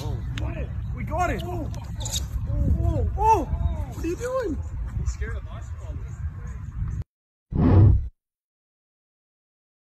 Oh. We got it. Oh. Oh. oh. What are you doing? You scared of the bicycle.